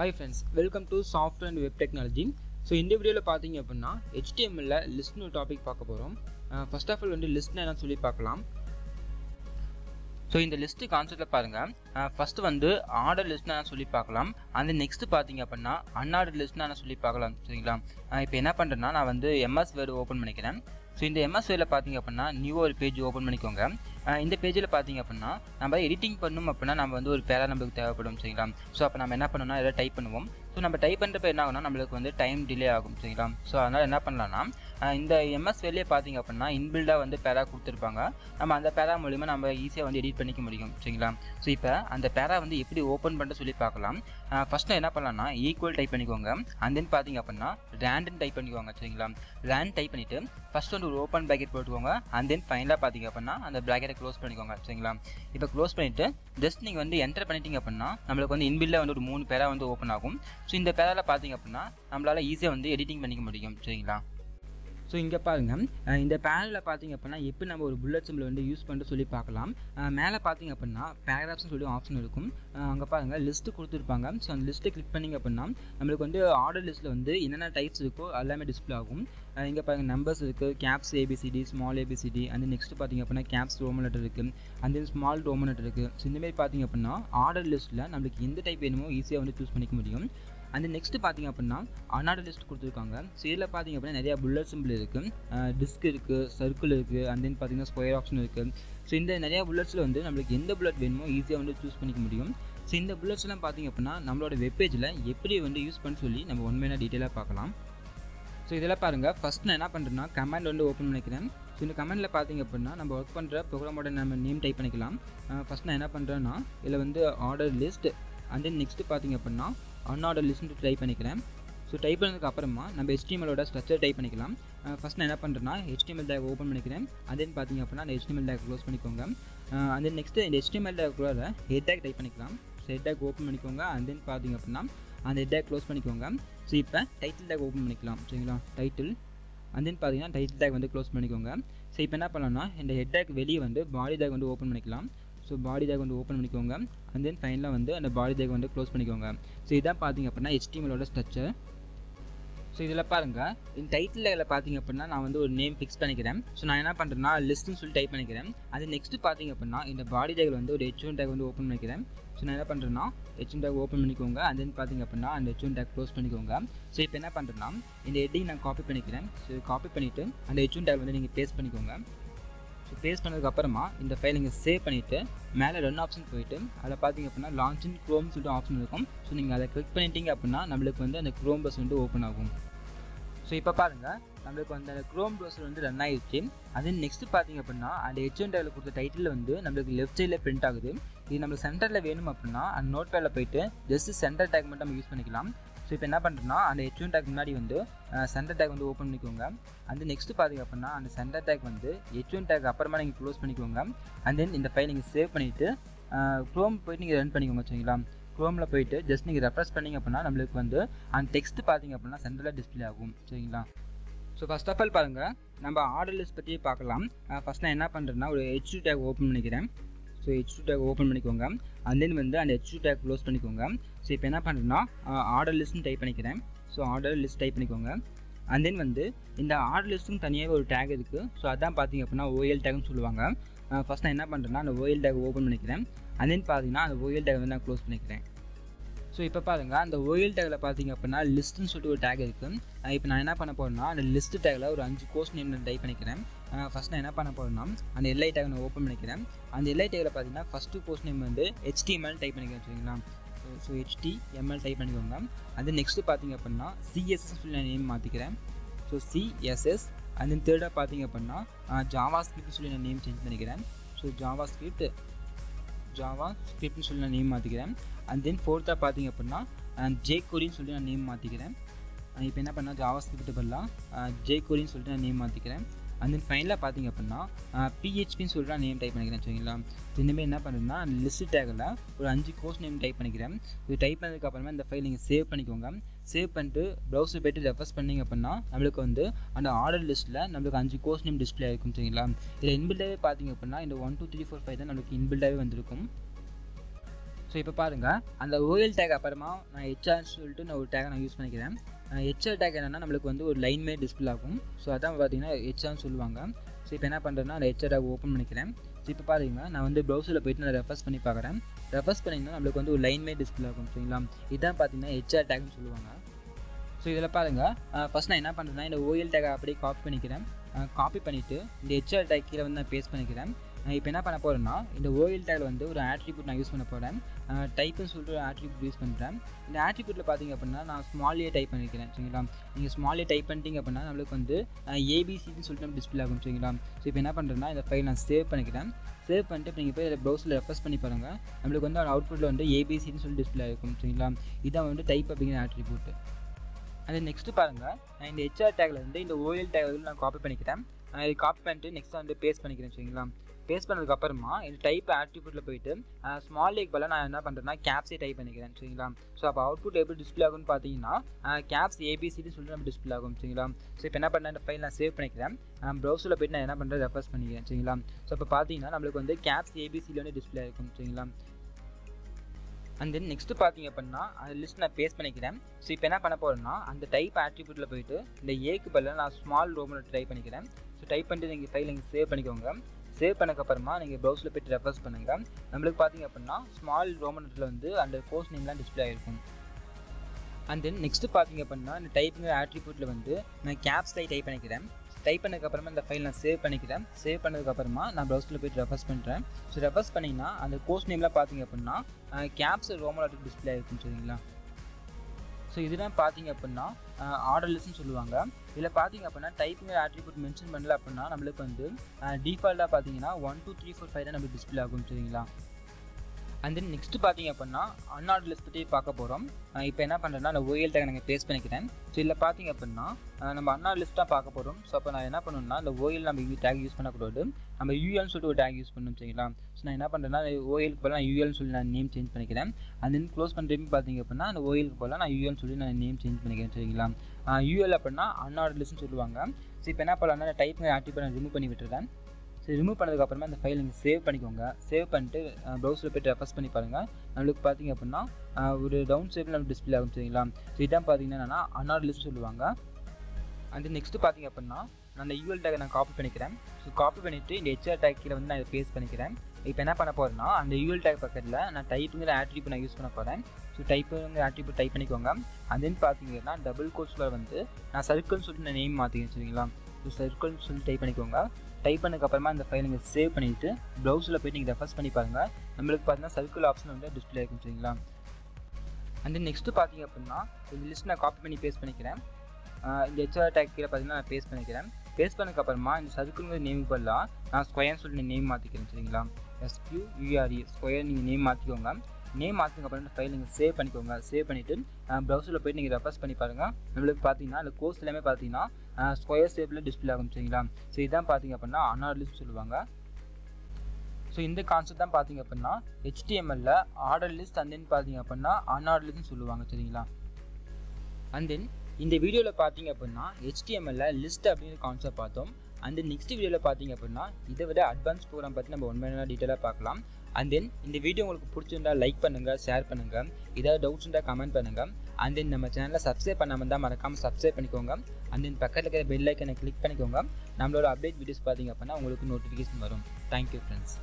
Hi friends welcome to software and web technology so இந்த வீடியோவில் பார்த்தீங்க அப்படின்னா ஹெச்டிஎம்எல்ல லிஸ்ட்னு ஒரு டாபிக் பார்க்க போகிறோம் ஃபர்ஸ்ட் ஆஃப் ஆல் வந்து லிஸ்ட்னா என்ன சொல்லி பார்க்கலாம். ஸோ இந்த லிஸ்ட்டு கான்செப்டில் பாருங்கள் ஃபஸ்ட்டு வந்து ஆர்டர் லிஸ்ட்னா சொல்லி பார்க்கலாம். அந்த நெக்ஸ்ட் பார்த்தீங்க அப்படின்னா அன்ஆர்டர் லிஸ்ட்னா சொல்லி பார்க்கலாம் சரிங்களா? இப்போ என்ன பண்ணுறேன்னா நான் வந்து எம்எஸ் வேர்டு ஓப்பன் பண்ணிக்கிறேன். ஸோ இந்த எம்எஸ் வேர்டில் பார்த்தீங்க அப்படின்னா நியூ ஒரு பேஜ் ஓப்பன் பண்ணிக்கோங்க. இந்த பேஜில் பார்த்தீங்க அப்படின்னா நம்ம எடிட்டிங் பண்ணணும் அப்படின்னா நம்ம வந்து ஒரு பேரா நம்மளுக்கு தேவைப்படும் சரிங்களா? ஸோ அப்போ நம்ம என்ன பண்ணணும்னா எதாவது டைப் பண்ணுவோம். ஸோ நம்ம டைப் பண்ணுறப்ப என்ன ஆகும்னா நம்மளுக்கு வந்து டைம் டிலே ஆகும் சரிங்களா? ஸோ அதனால் என்ன பண்ணலாம்னா இந்த எம்எஸ் வெளியே பார்த்தீங்க அப்படின்னா இன்பில்டாக வந்து பேரா கொடுத்துருப்பாங்க. நம்ம அந்த பேரா மூலிமா நம்ம ஈஸியாக வந்து எடிட் பண்ணிக்க முடியும் சரிங்களா? ஸோ இப்போ அந்த பேரா வந்து எப்படி ஓப்பன் பண்ண சொல்லி பார்க்கலாம் ஃபஸ்ட்டு என்ன பண்ணலாம்னா ஈக்குவல் டைப் பண்ணிக்கோங்க. அண்ட் தென் பார்த்தீங்க அப்படின்னா ரேண்டுன்னு டைப் பண்ணிக்கோங்க சரிங்களா? ரேண்ட் டைப் பண்ணிவிட்டு ஃபஸ்ட் வந்து ஒரு ஓப்பன் பேக்கெட் போட்டுக்கோங்க. அண்ட் தென் ஃபைனலாக பார்த்தீங்க அப்படின்னா அந்த ப்ராக்கெட்டை க்ளோஸ் பண்ணிக்கோங்க சரிங்களா? இப்போ க்ளோஸ் பண்ணிவிட்டு ஜஸ்ட் நீங்கள் வந்து என்டர் பண்ணிட்டீங்க அப்படின்னா நம்மளுக்கு வந்து இன்பில்ல வந்து ஒரு மூணு பேரா வந்து ஓப்பன் ஆகும். ஸோ இந்த பேரில் பார்த்தீங்க அப்படின்னா நம்மளால் ஈஸியாக வந்து எடிட்டிங் பண்ணிக்க முடியும் சரிங்களா? ஸோ இங்கே பாருங்கள் இந்த பேனலில் பார்த்தீங்க அப்படின்னா எப்படி நம்ம ஒரு புல்லட் சிம்பிள் வந்து யூஸ் பண்ணிட்டு சொல்லி பார்க்கலாம். மேலே பார்த்தீங்க அப்படின்னா பேராகிராஃப்ஸ்னு சொல்லி ஆப்ஷன் இருக்கும். அங்கே பாருங்கள் லிஸ்ட்டு கொடுத்துருப்பாங்க. ஸோ அந்த லிஸ்ட்டை கிளிக் பண்ணிங்க அப்படின்னா நம்மளுக்கு வந்து ஆர்டர் லிஸ்ட்டில் வந்து என்னென்ன டைப்ஸ் இருக்கோ எல்லாமே டிஸ்பிளே ஆகும். இங்கே பாருங்கள் நம்பர்ஸ் இருக்குது கேப்ஸ் ஏபிசிடி ஸ்மால் ஏபிசிடி அந்த நெக்ஸ்ட் பார்த்தீங்க அப்படின்னா கேப்ஸ் ரோமன் லெட்டர் இருக்குது அந்த தென் ஸ்மால் ரோமன் லெட்டர் இருக்குது ஸோ இந்தமாரி பார்த்தீங்க அப்படின்னா ஆர்டர் லிஸ்ட்டில் நம்மளுக்கு எந்த டைப் வேணுமோ ஈஸியாக வந்து சூஸ் பண்ணிக்க முடியும். அந்த நெக்ஸ்ட் பார்த்தீங்க அப்படின்னா அனாட லிஸ்ட் கொடுத்துருக்காங்க. ஸோ இதில் பார்த்தீங்க அப்படின்னா நிறையா புல்லட் சிம்பிள் இருக்குது டிஸ்க் இருக்குது சர்க்கிள் இருக்குது அண்ட் தென் பார்த்தீங்கன்னா ஸ்கொயர் ஆப்ஷன் இருக்குது ஸோ இந்த நிறையா புல்லட்ஸில் வந்து நம்மளுக்கு எந்த புல்லட் வேணுமோ ஈஸியாக வந்து சூஸ் பண்ணிக்க முடியும். ஸோ இந்த புல்லட்ஸ்லாம் பார்த்தீங்க அப்படின்னா நம்மளோட வெப்பேஜில் எப்படி வந்து யூஸ் பண்ண சொல்லி நம்ம ஒன்மையான டீட்டெயிலாக பார்க்கலாம் ஸோ இதெல்லாம் பாருங்கள் ஃபஸ்ட் நான் என்ன பண்ணுறேன்னா கமெண்ட் வந்து ஓப்பன் பண்ணிக்கிறேன். ஸோ இந்த கமெண்டில் பார்த்தீங்க அப்படின்னா நம்ம ஒர்க் பண்ணுற ப்ரோக்ராமோட நம்ம நேம் டைப் பண்ணிக்கலாம். ஃபஸ்ட் நான் என்ன பண்ணுறேன்னா இதில் வந்து order list and then next பார்த்தீங்க அப்படின்னா அன்ஆர்டர் லிஸ்ட்டு டைப் பண்ணிக்கிறேன். ஸோ டைப் பண்ணதுக்கு அப்புறமா நம்ம ஹெச்டிஎம்எலோட ஸ்ட்ரக்சர் டைப் பண்ணிக்கலாம். ஃபஸ்ட் நான் என்ன பண்ணுறேன்னா ஹெச்டிஎம்எல் டேக் ஓப்பன் பண்ணிக்கிறேன். அதேன்னு பார்த்தீங்க அப்படின்னா அந்த ஹெச்டிஎம்எல் டேக் க்ளோஸ் பண்ணிக்கோங்க. அந்த நெக்ஸ்ட்டு இந்த ஹெச்டிஎம்எல் டேக்குள்ள ஹெட் டேக் டைப் பண்ணிக்கலாம். ஸோ ஹெட் டேக் ஓப்பன் பண்ணிக்கோங்க. அதேன்னு பார்த்தீங்க அப்படின்னா அந்த ஹெட் டேக் க்ளோஸ் பண்ணிக்கோங்க. ஸோ இப்போ டைட்டில் டேக் ஓப்பன் பண்ணிக்கலாம். சரிங்களா? டைட்டில் அண்ட் பார்த்தீங்கன்னா டைட்டில் டேக் வந்து க்ளோஸ் பண்ணிக்கோங்க. ஸோ இப்போ என்ன பண்ணலாம்னா இந்த ஹெட் டேக் வெளியே வந்து பாடி டேக் வந்து ஓப்பன் பண்ணிக்கலாம். ஸோ பாடி டேக் வந்து ஓப்பன் பண்ணிக்கோங்க. அண்ட் தென் ஃபைனலாக வந்து அந்த பாடி டேக் வந்து க்ளோஸ் பண்ணிக்கோங்க. ஸோ இதான் பார்த்தீங்க அப்படின்னா ஹெச்டிஎம்எலோட ஸ்ட்ரக்சர் ஸோ இதில் பாருங்கள் இந்த டைட்டில் பார்த்தீங்க அப்படின்னா நான் வந்து ஒரு நேம் ஃபிக்ஸ் பண்ணிக்கிறேன். ஸோ நான் என்ன பண்ணுறேன்னா லிஸ்ட்னு சொல்லி டைப் பண்ணிக்கிறேன். அது நெக்ஸ்ட்டு பார்த்தீங்க அப்படின்னா இந்த பாடி டேக் வந்து ஒரு ஹெச்ஒன் டேக் வந்து ஓப்பன் பண்ணிக்கிறேன். ஸோ நான் என்ன பண்ணுறேன்னா ஹெச்ஒன் டேக் ஓப்பன் பண்ணிக்கோங்க. அண்ட் தென் பார்த்தீங்க அப்படின்னா அந்த ஹெச்ஒன் டேக் க்ளோஸ் பண்ணிக்கோங்க. ஸோ இப்போ என்ன பண்ணுறேன்னா இந்த ஹெட்டிங் நான் காப்பி பண்ணிக்கிறேன். ஸோ காப்பி பண்ணிவிட்டு அந்த ஹெச்ஒன் டேக் வந்து நீங்கள் பேஸ்ட் பண்ணிக்கோங்க. ஸோ பேஸ்ட் பண்ணதுக்கப்புறமா இந்த ஃபைல் நீங்கள் சேவ் பண்ணிவிட்டு மேலே ரன் ஆப்ஷன் போயிட்டு அதில் பார்த்தீங்க அப்படின்னா லான்ச்சின் க்ரோம் சொல்லிட்டு ஆப்ஷன் இருக்கும். ஸோ நீங்கள் அதை கிளிக் பண்ணிட்டீங்க அப்படின்னா நம்மளுக்கு வந்து அந்த க்ரோம் பஸ் வந்து ஓப்பன் ஆகும். ஸோ இப்போ பாருங்கள் நம்மளுக்கு வந்து அந்த க்ரோம் ப்ரௌசர் வந்து ரன் ஆகிடுச்சு அது நெக்ஸ்ட் பார்த்தீங்க அப்படின்னா அந்த ஹெச்என் டேவில் கொடுத்த டைட்டில் வந்து நம்மளுக்கு லெஃப்ட் சைடில் பிரிண்ட் ஆகுது. இது நம்மளுக்கு சென்டரில் வேணும் அப்படின்னா அந்த நோட் பேடில் போயிட்டு ஜஸ்ட் சென்டர் டேக் மட்டும் நம்ம யூஸ் பண்ணிக்கலாம். ஸோ இப்போ என்ன பண்ணுறோம்னா அந்த ஹெச்ஒன் டேக் முன்னாடி வந்து சென்டர் டேக் வந்து ஓப்பன் பண்ணிக்கோங்க. அந்த நெக்ஸ்ட் பார்த்தீங்க அப்படின்னா அந்த சென்டர் டேக் வந்து ஹெச்ஒன் டேக் அப்புறமா நீங்கள் க்ளோஸ் பண்ணிக்கோங்க. அண்ட் தென் இந்த ஃபைல் நீங்கள் சேவ் பண்ணிவிட்டு க்ரோம் போயிட்டு நீங்கள் ரன் பண்ணிக்கோங்க சரிங்களா க்ரோமில் போயிட்டு ஜஸ்ட் நீங்கள் ரெஃப்ரெஷ் பண்ணிங்க அப்படின்னா நம்மளுக்கு வந்து அந்த டெக்ஸ்ட் பார்த்தீங்க அப்படின்னா சென்டரில் டிஸ்பிளே ஆகும் சரிங்களா ஸோ ஃபஸ்ட் ஆஃப் ஆல் பாருங்கள் நம்ம ஆர்டர் லிஸ்ட் பற்றியே பார்க்கலாம். ஃபஸ்ட் நான் என்ன பண்ணுறேன்னா ஒரு ஹெச் டேக் ஓப்பன் பண்ணிக்கிறேன். So H two tag open பண்ணிக்கோங்க. அண்ட் தென் வந்து அந்த ஹெச் டூ டேக் க்ளோஸ் பண்ணிக்கோங்க. ஸோ இப்போ என்ன பண்ணுறேன்னா ஆர்டர் லிஸ்ட்னு டைப் பண்ணிக்கிறேன். ஸோ ஆர்டர் லிஸ்ட் டைப் பண்ணிக்கோங்க. அண்ட் தென் வந்து இந்த ஆர்டர் லிஸ்ட்டும் தனியாக ஒரு டேக் இருக்குது ஸோ அதான் பார்த்தீங்க அப்படின்னா ஓஎல் டேக்னு சொல்லுவாங்க. ஃபஸ்ட் நான் என்ன பண்ணுறேன்னா அந்த ஓஎல் டேக் ஓப்பன் பண்ணிக்கிறேன். அண்ட் தென் பார்த்தீங்கன்னா அந்த ஓஎல் டேக் வந்து நான் க்ளோஸ் பண்ணிக்கிறேன். ஸோ இப்போ பாருங்கள் அந்த ஓஎல் டேக்கில் பார்த்தீங்க அப்படின்னா லிஸ்ட்டுன்னு சொல்லிட்டு ஒரு டேக் இருக்குது இப்போ நான் என்ன பண்ண போகிறேன்னா அந்த லிஸ்ட் டேக்கில் ஒரு அஞ்சு கோர்ஸ் நேம் நான் டைப் பண்ணிக்கிறேன். ஃபஸ்ட் நான் என்ன பண்ண போகிறேன்னா அந்த எல்ஐ டேக் நான் ஓப்பன் பண்ணிக்கிறேன். அந்த எல்ஐ டேக்கில் பார்த்தீங்கன்னா ஃபஸ்ட்டு போஸ்ட் நேம் வந்து ஹெச்டிஎம்எல் டைப் பண்ணிக்கிறேன் சரிங்களா ஸோ ஹெச்டிஎம்எல் டைப் பண்ணிக்கோங்க. அது நெக்ஸ்ட்டு பார்த்தீங்க அப்படின்னா சிஎஸ்எஸ் சொல்லி நான் நேம் மாற்றிக்கிறேன் ஸோ சிஎஸ்எஸ் அண்ட் தென் தேர்டாக பார்த்தீங்க அப்படின்னா ஜாவா ஸ்கிரிப்ட் சொல்லி நான் நேம் சேஞ்ச் பண்ணிக்கிறேன் ஸோ ஜாவா ஸ்கிரிப்ட் ஜாவா ஸ்கிரிப்ட்னு சொல்லி நான் நேம் மாற்றிக்கிறேன் அண்ட் தென் ஃபோர்த்தாக பார்த்தீங்க அப்படின்னா ஜே கோரின்னு சொல்லி நான் நேம் மாற்றிக்கிறேன் இப்போ என்ன பண்ணால் ஜாவா ஸ்கிரிப்ட் பதிலாக ஜே கோரின்னு சொல்லிட்டு நான் நேம் மாற்றிக்கிறேன் அண்ட் தென் ஃபைனலாக பார்த்தீங்க அப்படின்னா பிஹெச்பின்னு சொல்லிட்டு நான் நேம் டைப் பண்ணிக்கிறேன் சரிங்களா இனிமேல் என்ன பண்ணுறேன்னா லிஸ்ட் டேக்கில் ஒரு அஞ்சு கோர்ஸ் நேம் டைப் பண்ணிக்கிறேன். இது டைப் பண்ணதுக்கப்புறமா இந்த ஃபைல் நீங்கள் சேவ் பண்ணிக்கோங்க. சேவ் பண்ணிட்டு ப்ரௌசர் போய்ட்டு ரெஃபர்ஸ் பண்ணிங்க அப்படின்னா நம்மளுக்கு வந்து அந்த ஆர்டர் லிஸ்ட்டில் நம்மளுக்கு அஞ்சு கோர்ஸ் நேம் டிஸ்பிளே ஆகிருக்கும் சரிங்களா இதில் இன்பில்டாகவே பார்த்தீங்க அப்படின்னா இந்த one two three four five தான் நம்மளுக்கு இன்பில்டாகவே வந்திருக்கும். ஸோ இப்போ பாருங்கள் அந்த ஓஎல் டேக் அப்புறமா நான் ஹெச்ஆர் சொல்லிட்டு நான் ஒரு டேக்கை நான் யூஸ் பண்ணிக்கிறேன். ஹெச்ஆர் டேக் என்னென்னா நம்மளுக்கு வந்து ஒரு லைன் மாரி டிஸ்பிளே ஆகும். ஸோ அதான் பார்த்தீங்கன்னா ஹெச்ஆர்னு சொல்லுவாங்க. ஸோ இப்போ என்ன பண்ணுறேன்னா அந்த ஹெச்ஆர் டேக் ஓப்பன் பண்ணிக்கிறேன். ஸோ இப்போ பாருங்க நான் வந்து ப்ரௌசரில் போயிட்டு நான் ரெஃபர்ஸ் பண்ணி பார்க்குறேன். ரெஃபர்ஸ் பண்ணிங்கன்னா நம்மளுக்கு வந்து ஒரு லைன் மாரி டிஸ்பிளே ஆகும் சரிங்களா? இதான் பார்த்தீங்கன்னா ஹெச்ஆர் டேக்னு சொல்லுவாங்க. ஸோ இதில் பாருங்கள் ஃபஸ்ட் நான் என்ன பண்ணுறேன்னா இந்த ஓஎல் டேக்கை அப்படியே காப்பி பண்ணிக்கிறேன். காப்பி பண்ணிவிட்டு இந்த ஹெச்ஆர் டேக் கீழே வந்து நான் பேஸ்ட் பண்ணிக்கிறேன். இப்போ என்ன பண்ண போகிறேன்னா இந்த ஓஎல் டேக் வந்து ஒரு ஆட்ரிபியூட் நான் யூஸ் பண்ண போகிறேன் டைப்புன்னு சொல்லிட்டு ஒரு ஆட்ரிபியூட் யூஸ் பண்ணுறேன் இந்த ஆட்ரிபியூட்டில் பார்த்தீங்க அப்படின்னா நான் ஸ்மாலே டைப் பண்ணிக்கிறேன் சரிங்களா? நீங்கள் ஸ்மாலே டைப் பண்ணிட்டீங்க அப்படின்னா நம்மளுக்கு வந்து ஏபிசின்னு சொல்லிட்டு நம்ம டிஸ்பிளே ஆகும் சரிங்களா? ஸோ இப்போ என்ன பண்ணுறேன்னா இந்த ஃபைல் நான் சேவ் பண்ணிக்கிறேன். சேவ் பண்ணிட்டு இப்போ நீங்கள் போய் இதில் ப்ரௌசரில் ரெஃபர்ஸ் பண்ணி பாருங்கள் நம்மளுக்கு வந்து அவுட்புட்டில் வந்து ஏபிசின்னு சொல்லி டிஸ்பிளே ஆகும் சரிங்களா? இதான் வந்து டைப் அப்படிங்கிற ஆட்ரிபியூட் அது நெக்ஸ்ட்டு பாருங்கள் நான் இந்த ஹெச்ஆர் டேக்லேருந்து வந்து இந்த ஓஎல் டேக் வந்து நான் காப்பி பண்ணிக்கிறேன். இது காப்பி பண்ணிட்டு நெக்ஸ்ட் வந்து பேஸ்ட் பண்ணிக்கிறேன் சரிங்களா? பேஸ்ட் பண்ணதுக்கப்புறமா இந்த டைப் ஆட்ரிபியூட்டில் போயிட்டு ஸ்மால் லேக் பதில் நான் என்ன பண்ணுறேன்னா கேப்ஸே டைப் பண்ணிக்கிறேன் சரிங்களா? ஸோ அப்போ அவுட்புட் எப்படி டிஸ்பிளே ஆகும்னு பார்த்தீங்கன்னா கேப்ஸ் ஏபிசிடி சொல்லிட்டு நம்ம டிஸ்பிளே ஆகும் சரிங்களா? ஸோ இப்போ என்ன பண்ணேன் இந்த ஃபைல் நான் சேவ் பண்ணிக்கிறேன். ப்ரௌசரில் போயிட்டு நான் என்ன பண்ணுறது ரெஃபர்ஸ் பண்ணிக்கிறேன் சரிங்களா? ஸோ இப்போ பார்த்தீங்கன்னா நம்மளுக்கு வந்து கேப்ஸ் ஏபிசியில் வந்து டிஸ்பிளே ஆகும் சரிங்களா? அண்ட் தென் நெக்ஸ்ட் பார்த்தீங்க அப்படின்னா அந்த லிஸ்ட் நான் பேஸ் பண்ணிக்கிறேன். ஸோ இப்போ என்ன பண்ண போகிறேன்னா அந்த டைப் ஆட்ரிபியூட்டில் போயிட்டு இந்த ஏக்கு பதில் நான் ஸ்மால் ரோமில் ட்ரை பண்ணிக்கிறேன். டைப் பண்ணிட்டு நீங்கள் ஃபைல் நீங்கள் சேவ் பண்ணிக்கோங்க. சேவ் பண்ணக்கப்புறமா நீங்கள் ப்ரௌஸில் போய்ட்டு ரெஃபர்ஸ் பண்ணுங்கள் நம்மளுக்கு பார்த்தீங்க அப்படின்னா ஸ்மால் ரோமனட்டில் வந்து அந்த கோர்ஸ் நேம்லாம் டிஸ்பிளே ஆகிருக்கும் அண்ட் தென் நெக்ஸ்ட்டு பார்த்தீங்க அப்படின்னா இந்த டைப்பிங் ஆட்ரிபியூட்டில் வந்து நான் கேப்ஸ் டைப் பண்ணிக்கிறேன். டைப் பண்ணதுக்கப்புறமா இந்த ஃபைல் நான் சேவ் பண்ணிக்கிறேன். சேவ் பண்ணதுக்கப்புறமா நான் ப்ரௌசரில் போய்ட்டு ரெஃபர்ஸ் பண்ணுறேன் ஸோ ரெஃபர்ஸ் பண்ணிங்கன்னா அந்த கோர்ஸ் நேம்லாம் பார்த்தீங்க அப்படின்னா கேப்ஸ் ரோமலாட்டிக் டிஸ்பிளே ஆகிருக்கும் சரிங்களா? ஸோ இதெல்லாம் பார்த்தீங்க அப்படின்னா ஆர்டர்லெஸ்ன்னு சொல்லுவாங்க. இதில் பார்த்தீங்க அப்படின்னா டைப்பிங் ஆட்ரிபியூட் மென்ஷன் பண்ணல அப்படின்னா நம்மளுக்கு வந்து டிஃபால்ட்டாக பார்த்தீங்கன்னா one two three four five தான் நம்மளுக்கு டிஸ்பிளே ஆகும் சரிங்களா? அண்ட் தென் நெக்ஸ்ட் பார்த்தீங்க அப்படின்னா அன்னாட் லிஸ்ட் பற்றி பார்க்க போகிறோம் இப்போ என்ன பண்ணுறேன்னா அந்த ஓஎல் டேக் நாங்கள் பேஸ்ட் பண்ணிக்கிறேன். ஸோ இதில் பார்த்தீங்க அப்படின்னா நம்ம அன்ஆர்டர் லிஸ்ட்டாக பார்க்க போகிறோம் ஸோ அப்போ நான் என்ன பண்ணணும்னா இந்த ஓஎல் நம்ம டேக் யூஸ் பண்ணக்கூடாது. நம்ம யூஎல்னு சொல்லிட்டு ஒரு டேக் யூஸ் பண்ணணும் சரிங்களா? ஸோ நான் என்ன பண்ணுறேன்னா ஓஎலுக்கு போல நான் யூஎல்னு சொல்லி நான் நேம் சேஞ்ச் பண்ணிக்கிறேன். அண்ட் தென் க்ளோஸ் பண்ணுறப்ப பார்த்தீங்க அப்படின்னா அந்த ஓஎலுக்கு போல நான் யூஎல்னு சொல்லி நான் நேம் சேஞ்ச் பண்ணிக்கிறேன் சரிங்களா? யூஎல் அப்படின்னா அன்னாட் லிஸ்ட்னு சொல்லுவாங்க. ஸோ இப்போ என்ன பண்ணலாம்னா டைப் ஆக்டிவ் நான் ரிமூவ் பண்ணி விட்டுறேன் ஸோ ரிமூவ் பண்ணதுக்கப்புறமா இந்த ஃபைல் நீங்கள் சேவ் பண்ணிக்கோங்க. சேவ் பண்ணிட்டு ப்ரௌசரில் போய்ட்டு ரெஃபர்ஸ் பண்ணி பாருங்கள் நம்மளுக்கு பார்த்தீங்க அப்படின்னா ஒரு டவுன் ஷேப்பில் நம்ம டிஸ்பிளே ஆகும் சரிங்களா? ஸோ இதான் பார்த்தீங்கன்னா என்னன்னா அன்னார் லிஸ்ட் சொல்லுவாங்க. அண்ட் நெக்ஸ்ட்டு பார்த்தீங்க அப்படின்னா நான் அந்த யூஎல் டேக்கை நான் காப்பி பண்ணிக்கிறேன். ஸோ காப்பி பண்ணிவிட்டு இந்த ஹெச்ஆர் டேக் கீழே வந்து நான் இதை பேஸ்ட் பண்ணிக்கிறேன். இப்போ என்ன பண்ண போகிறேன்னா அந்த யூஎல் டேக் பக்கத்தில் நான் டைப்புங்கிற ஆட்ரிப்பு நான் யூஸ் பண்ண போகிறேன் ஸோ டைப்புங்கிற ஆட்ரிப்பு டைப் பண்ணிக்கோங்க. அதுன்னு தென் பார்த்தீங்கன்னா டபுள் கோர்ஸில் வந்து நான் சர்க்கிள்னு சொல்லிட்டு நான் நேம் மாற்றிக்கிறேன் சரிங்களா? ஸோ சர்க்கிள்னு சொல்லி டைப் பண்ணிக்கோங்க. டைப் பண்ணதுக்கப்புறமா இந்த ஃபைல் நீங்கள் சேவ் பண்ணிவிட்டு ப்ரௌசரில் போய்ட்டு நீங்கள் ரெஃபர்ஸ் பண்ணி பாருங்கள் நம்மளுக்கு பார்த்தீங்கன்னா சர்க்கிள் ஆப்ஷன் வந்து டிஸ்பிளே இருக்கும் சரிங்களா? அண்ட் தென் நெக்ஸ்ட்டு பார்த்தீங்க அப்படின்னா இந்த லிஸ்ட் நான் காப்பி பண்ணி பேஸ்ட் பண்ணிக்கிறேன். இந்த ஹெச்ஆர் டேக் கீழே பார்த்தீங்கன்னா நான் பேஸ்ட் பண்ணிக்கிறேன். பேஸ்ட் பண்ணதுக்கப்புறமா இந்த சர்க்கிள்ங்கிற நேம் பதிலாக நான் ஸ்கொயர்னு சொல்லி நேம் மாற்றிக்கிறேன் சரிங்களா? S Q U R E square நீங்கள் நேம் மாற்றிக்கோங்க நேம் மாற்றினதுக்கப்புறம் இந்த ஃபைல் நீங்கள் சேவ் பண்ணிக்கோங்க. சேவ் பண்ணிவிட்டு ப்ரௌசரில் போய்ட்டு நீங்கள் ரெஃபர்ஸ் பண்ணி பாருங்கள் நம்மளுக்கு பார்த்தீங்கன்னா அந்த கோர்ஸ் எல்லாமே பார்த்தீங்கன்னா ஸ்கொயர் ஷேப்பில் டிஸ்பிளே ஆகும் சரிங்களா? ஸோ இதான் பார்த்தீங்க அப்படின்னா அனார்லிஸ்ட் சொல்லுவாங்க. ஸோ இந்த கான்செப்ட் தான் பார்த்தீங்க அப்படின்னா ஹெச்டிஎம்எல்ல ஆர்டர் லிஸ்ட் அண்ட் தென் பார்த்தீங்க அப்படின்னா அன்ஆர்டர் லிஸ்ட்னு சொல்லுவாங்க சரிங்களா? அண்ட் தென் இந்த வீடியோவில் பார்த்தீங்க அப்படின்னா ஹெச்டிஎம்எல்ல லிஸ்ட் அப்படிங்கிற கான்செப்ட் பார்த்தோம். அண்ட் நெக்ஸ்ட் வீடியோவில் பார்த்தீங்க அப்படின்னா இதை விட அட்வான்ஸ் ப்ரோக்ராம் பற்றி நம்ம ஒன் டீட்டெயிலாக பார்க்கலாம். அண்ட் தென் இந்த வீடியோ உங்களுக்கு பிடிச்சிருந்தா லைக் பண்ணுங்கள் ஷேர் பண்ணுங்கள் ஏதாவது டவுட்ஸ் இருந்தால் கமெண்ட் பண்ணுங்கள் அண்ட் தென் நம்ம சேனலை சப்ஸ்கிரைப் பண்ணாமல் இருந்தால் மறக்காமல் சப்ஸ்கிரைப் பண்ணிக்கோங்க. அண்ட் தென் பக்கத்தில் இருக்கிற பெல் ஐக்கனை கிளிக் பண்ணிக்கோங்க. நம்மளோட அப்டேட் வீடியோஸ் பார்த்தீங்க அப்படின்னா உங்களுக்கு நோட்டிஃபிகேஷன் வரும். Thank you friends